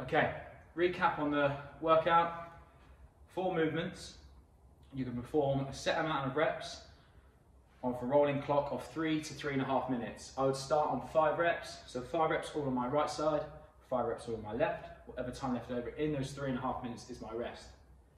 Okay, recap on the workout. Four movements. You can perform a set amount of reps on a rolling clock of three to three and a half minutes. I would start on five reps. So five reps all on my right side, five reps all on my left. Whatever time left over in those three and a half minutes is my rest.